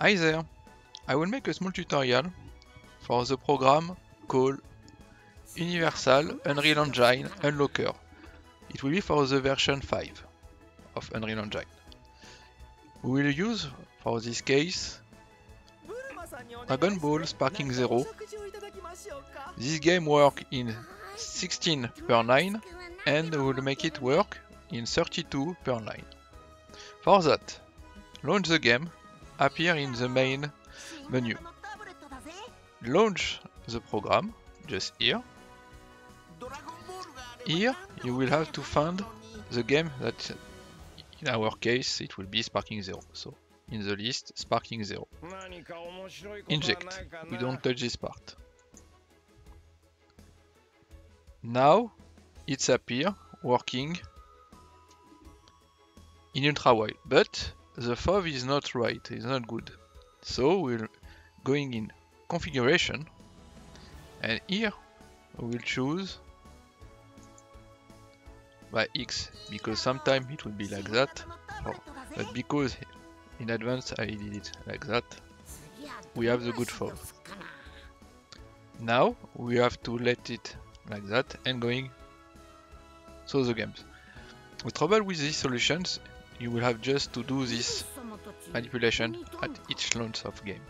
Hi there! I will make a small tutorial for the program called Universal Unreal Engine Unlocker. It will be for the version 5 of Unreal Engine. We will use for this case Dragon Ball Sparking Zero. This game works in 16 per 9 and will make it work in 32 per 9. For that, launch the game, appear in the main menu. Launch the program, just here. Here you will have to find the game that in our case it will be Sparking Zero. So in the list Sparking Zero. Inject. We don't touch this part. Now it's appear working in ultra wide, but the FOV is not right, it's not good. So we're going in configuration and here we will choose by X because sometimes it will be like that or, but because in advance I did it like that we have the good FOV. Now we have to let it like that and going so the games. The trouble with these solutions you will have just to do this manipulation at each launch of game.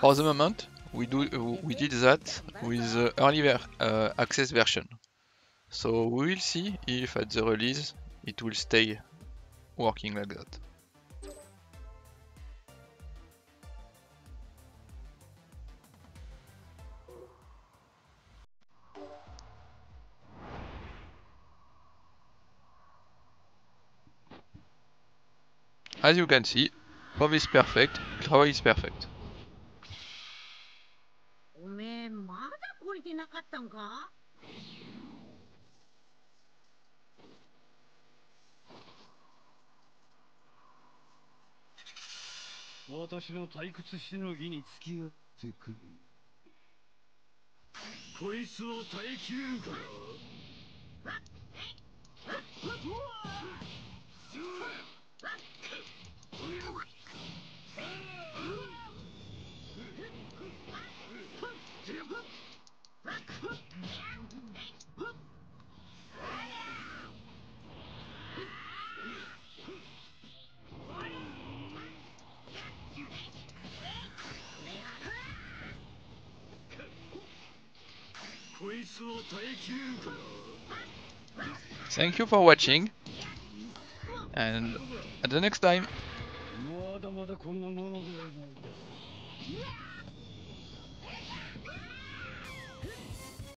For the moment, we do we did that with early ver uh, access version. So we will see if at the release it will stay working like that. As you can see, Pov is perfect, Ultra is perfect. Thank you for watching and at the next time.